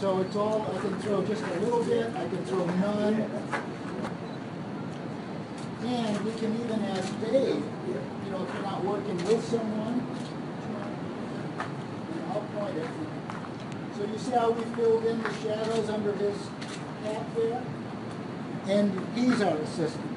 So it's all, I can throw just a little bit, I can throw none. And we can even ask Dave, you know, if you're not working with someone, and I'll point it. So you see how we filled in the shadows under his hat there? And he's our assistant.